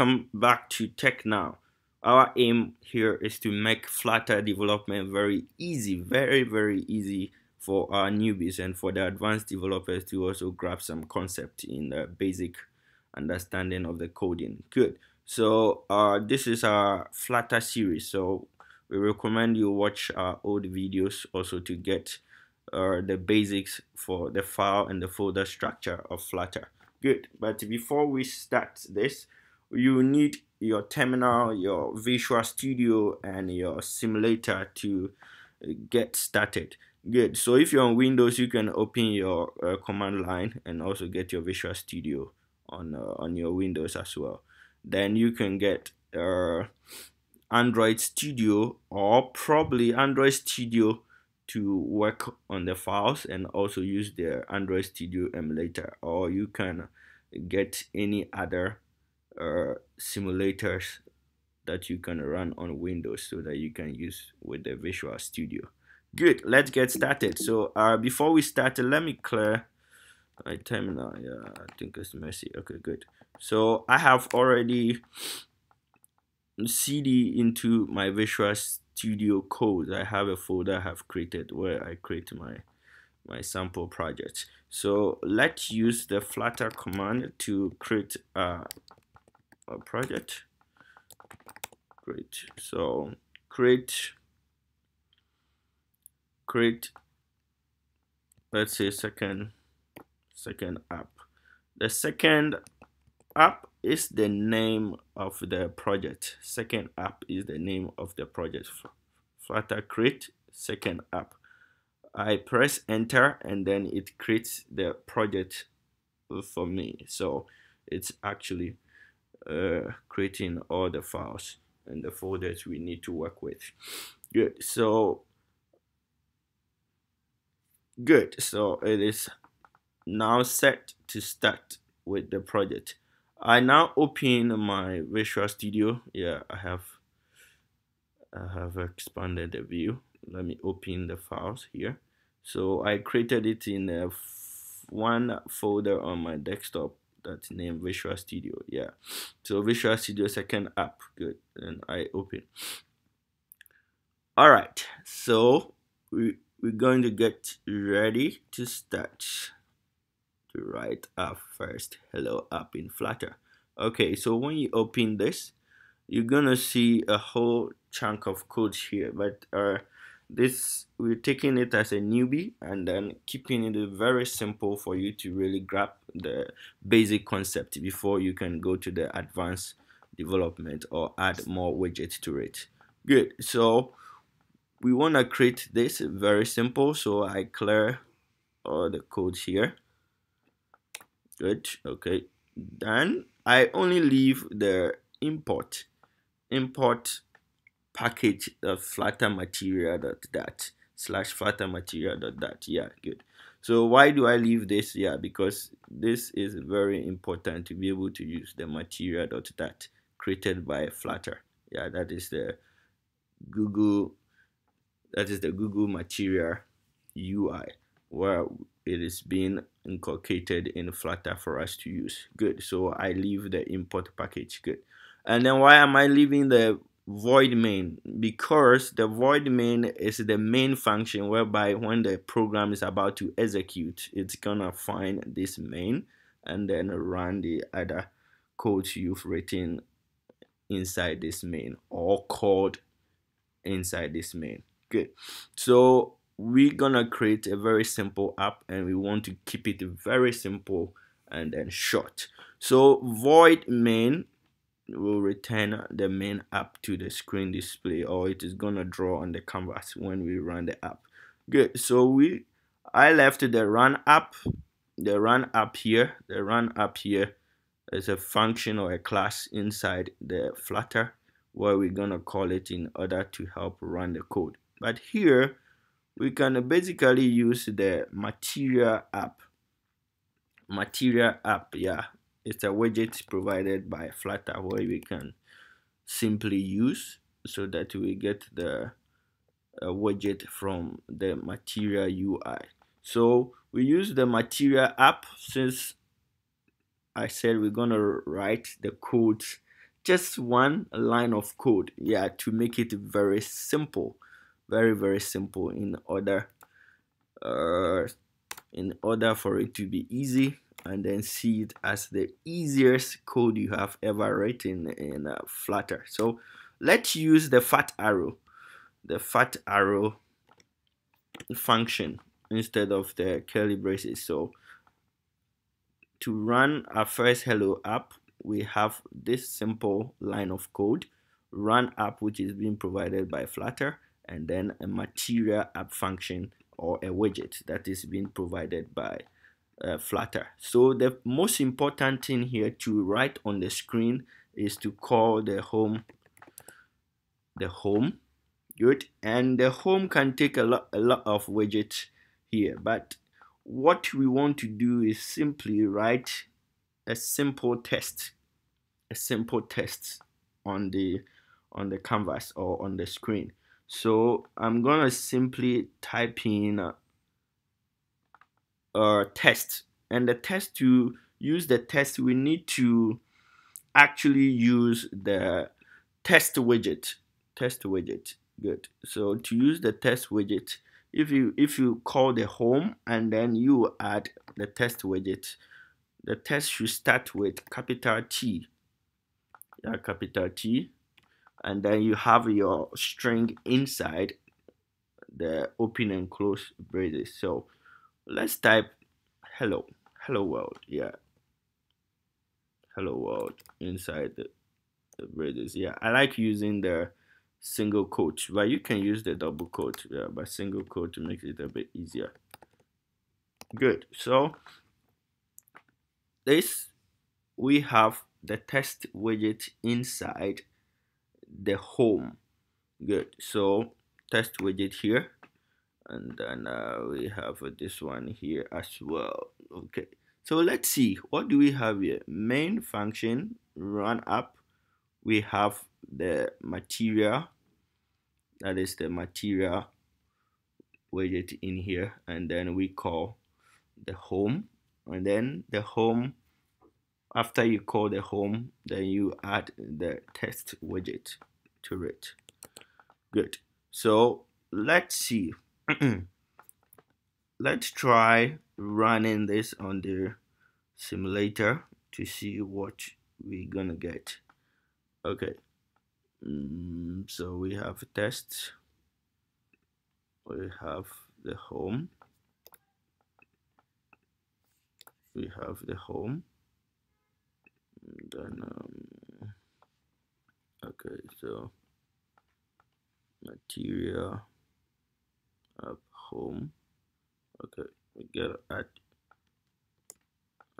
welcome back to Tech Now. Our aim here is to make Flutter development very easy, very, very easy for our newbies and for the advanced developers to also grab some concept in the basic understanding of the coding. Good. So uh, this is our Flutter series. So we recommend you watch our old videos also to get uh, the basics for the file and the folder structure of Flutter. Good, but before we start this, you need your terminal, your Visual Studio, and your simulator to get started. Good, so if you're on Windows, you can open your uh, command line and also get your Visual Studio on uh, on your Windows as well. Then you can get uh, Android Studio or probably Android Studio to work on the files and also use the Android Studio emulator or you can get any other uh, simulators that you can run on Windows so that you can use with the Visual Studio. Good, let's get started. So uh, before we start, let me clear my terminal. Yeah, I think it's messy. Okay, good. So I have already cd into my Visual Studio Code. I have a folder I have created where I create my my sample project. So let's use the flutter command to create a, a project. Great. So create create let's say second second app. The second app is the name of the project. Second app is the name of the project. Flutter create second app. I press enter and then it creates the project for me. So it's actually uh, creating all the files and the folders we need to work with. Good. So good. So it is now set to start with the project. I now open my Visual Studio. Yeah, I have I have expanded the view. Let me open the files here. So I created it in a one folder on my desktop that's named Visual Studio. Yeah. So Visual Studio second app. Good. And I open. All right. So we we're going to get ready to start to write our first hello app in Flutter. Okay, so when you open this, you're gonna see a whole chunk of code here, but uh, this we're taking it as a newbie and then keeping it very simple for you to really grab the basic concept before you can go to the advanced development or add more widgets to it. Good, so we want to create this very simple, so I clear all the codes here. Good. Okay. Then I only leave the import. Import package the flutter material dot dart slash flutter material dot dart yeah good so why do I leave this yeah because this is very important to be able to use the material dot dart created by flutter yeah that is the Google that is the Google material UI where it is being inculcated in Flutter for us to use. Good. So I leave the import package. Good. And then why am I leaving the void main? Because the void main is the main function whereby when the program is about to execute, it's gonna find this main and then run the other codes you've written inside this main or code inside this main. Good. So we're gonna create a very simple app and we want to keep it very simple and then short so void main will return the main app to the screen display or it is gonna draw on the canvas when we run the app. Good so we I left the run app the run app here. The run app here is a function or a class inside the flutter where we're gonna call it in order to help run the code. But here we can basically use the material app. Material app yeah it's a widget provided by flutter where we can simply use so that we get the uh, widget from the material UI so we use the material app since I said we're gonna write the code just one line of code yeah to make it very simple very very simple in order uh, in order for it to be easy and then see it as the easiest code you have ever written in uh, Flutter. So let's use the fat arrow, the fat arrow function instead of the curly braces. So to run our first hello app, we have this simple line of code, run app which is being provided by Flutter, and then a material app function or a widget that is being provided by uh, Flutter. So the most important thing here to write on the screen is to call the home the home good and the home can take a lot a lot of widgets here but what we want to do is simply write a simple test a simple test on the on the canvas or on the screen so I'm gonna simply type in uh, test. And the test to use the test we need to actually use the test widget. Test widget. Good. So to use the test widget if you if you call the home and then you add the test widget the test should start with capital T. Yeah capital T. And then you have your string inside the open and close braces. So let's type hello hello world yeah. Hello world inside the, the braces yeah. I like using the single quote but you can use the double quote yeah but single quote to make it a bit easier. Good so this we have the test widget inside the home. Good so test widget here and then uh, we have this one here as well. Okay. So let's see. What do we have here? Main function run app we have the material. That is the material widget in here. And then we call the home. And then the home after you call the home then you add the test widget to it. Good. So let's see let's try running this on the simulator to see what we're gonna get. Okay. Mm, so we have a test we have the home. We have the home. Then um, okay so material app home. Okay we gotta add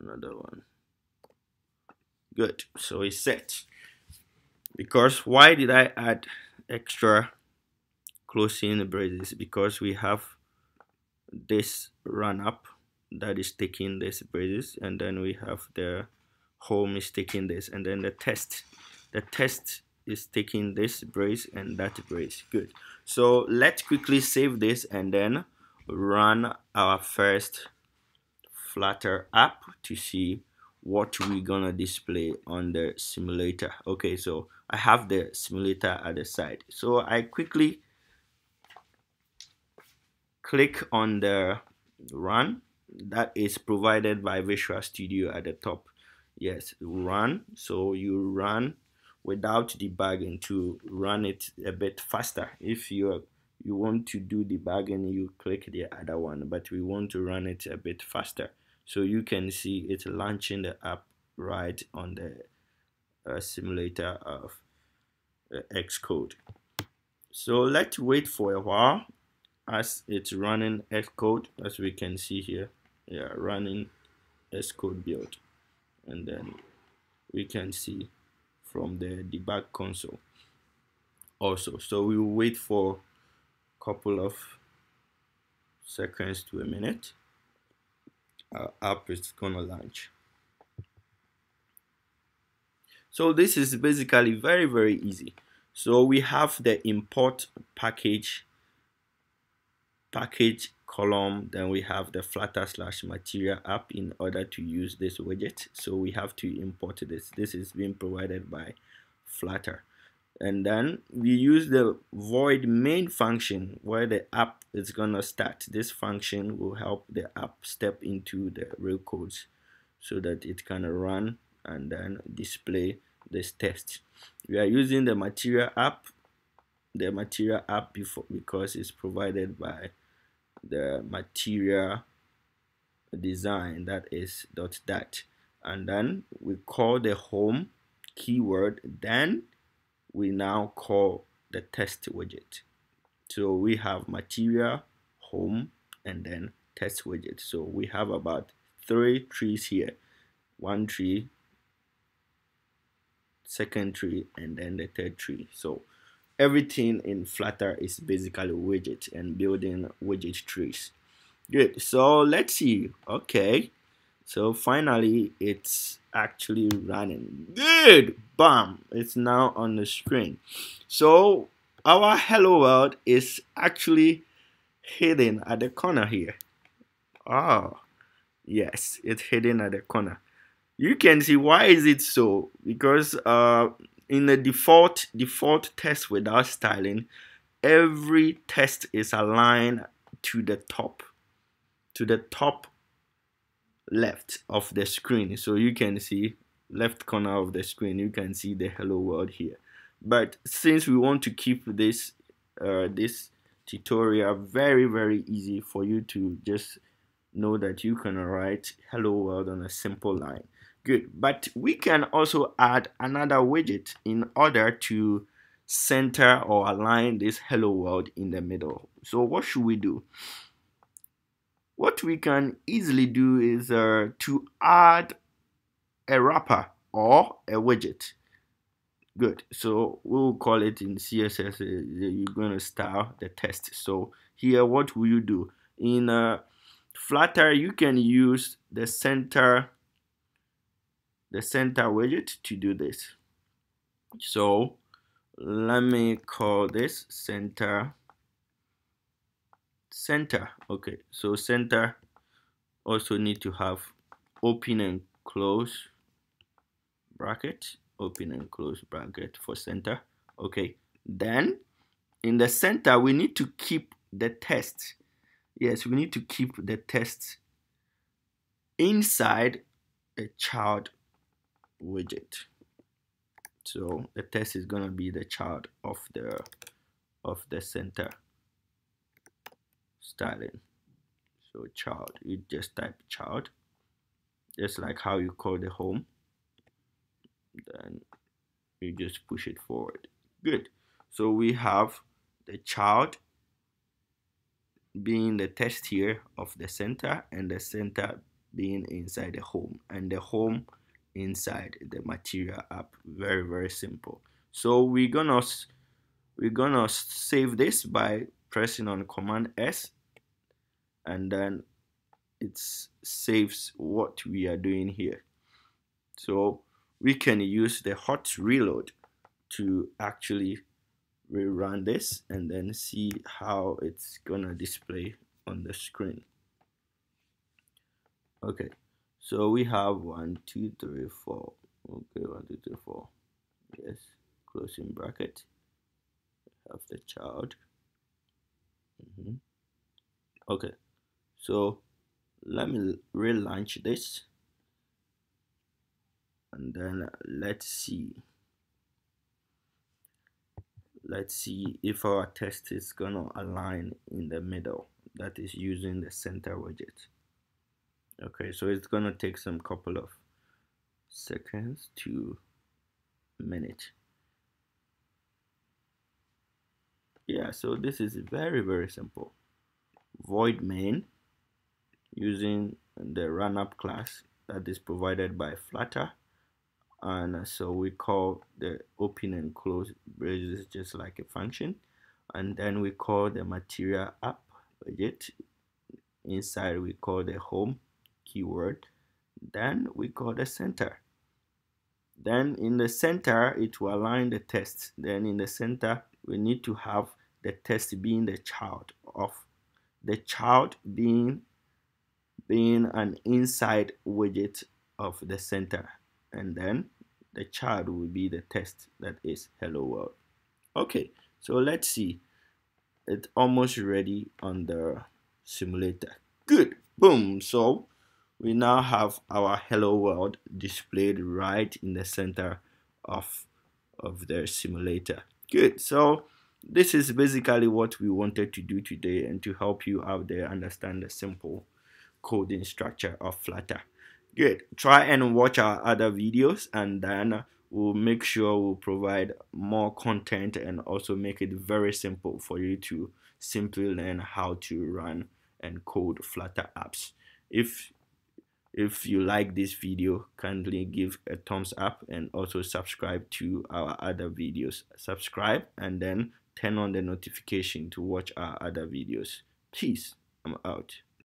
another one. Good so it's set. Because why did I add extra closing braces? Because we have this run app that is taking this braces and then we have the home is taking this and then the test. The test is taking this brace and that brace. Good. So let's quickly save this and then run our first flutter app to see what we're gonna display on the simulator. Okay so I have the simulator at the side. So I quickly click on the run that is provided by Visual Studio at the top. Yes run. So you run without debugging to run it a bit faster. If you you want to do debugging you click the other one but we want to run it a bit faster. So you can see it launching the app right on the uh, simulator of uh, Xcode. So let's wait for a while as it's running Xcode as we can see here. Yeah running Xcode build. And then we can see from the debug console also. So we will wait for a couple of seconds to a minute. Our app is gonna launch. So this is basically very very easy. So we have the import package package column then we have the flutter slash material app in order to use this widget. So we have to import this. This is being provided by flutter. And then we use the void main function where the app is gonna start. This function will help the app step into the real codes so that it can run and then display this test. We are using the material app the material app before because it's provided by the material design that is dot dart and then we call the home keyword then we now call the test widget. So we have material home and then test widget. So we have about three trees here. One tree second tree and then the third tree. So everything in flutter is basically widget and building widget trees. Good. So let's see. Okay. So finally it's actually running. Good. Bam. It's now on the screen. So our hello world is actually hidden at the corner here. Oh yes it's hidden at the corner. You can see why is it so? Because uh in the default default test without styling every test is aligned to the top to the top left of the screen. So you can see left corner of the screen you can see the hello world here. But since we want to keep this uh, this tutorial very very easy for you to just know that you can write hello world on a simple line good. But we can also add another widget in order to center or align this hello world in the middle. So what should we do? What we can easily do is uh, to add a wrapper or a widget. Good. So we'll call it in css uh, you're going to style the test. So here what will you do? In uh, flutter you can use the center the center widget to do this. So let me call this center center. Okay so center also need to have open and close bracket open and close bracket for center. Okay then in the center we need to keep the test. Yes we need to keep the test inside a child widget. So the test is going to be the child of the of the center. Styling so child you just type child just like how you call the home. Then you just push it forward. Good. So we have the child being the test here of the center and the center being inside the home. And the home inside the material app. Very very simple. So we're gonna we're gonna save this by pressing on command s and then it saves what we are doing here. So we can use the hot reload to actually rerun this and then see how it's gonna display on the screen. Okay so we have one two three four. Okay one two three four. Yes closing bracket. Have the child mm -hmm. okay so let me relaunch this. And then let's see. Let's see if our test is gonna align in the middle. That is using the center widget okay so it's gonna take some couple of seconds to minute. Yeah so this is very very simple. Void main using the run-app class that is provided by Flutter. And so we call the open and close braces just like a function. And then we call the material app widget inside we call the home keyword then we call the center. Then in the center it will align the test. Then in the center we need to have the test being the child of the child being being an inside widget of the center. And then the child will be the test that is hello world. Okay so let's see. It's almost ready on the simulator. Good boom so we now have our hello world displayed right in the center of of the simulator. Good. So this is basically what we wanted to do today and to help you out there understand the simple coding structure of flutter. Good. Try and watch our other videos and then we'll make sure we'll provide more content and also make it very simple for you to simply learn how to run and code flutter apps. If if you like this video kindly give a thumbs up and also subscribe to our other videos. Subscribe and then turn on the notification to watch our other videos. Peace. I'm out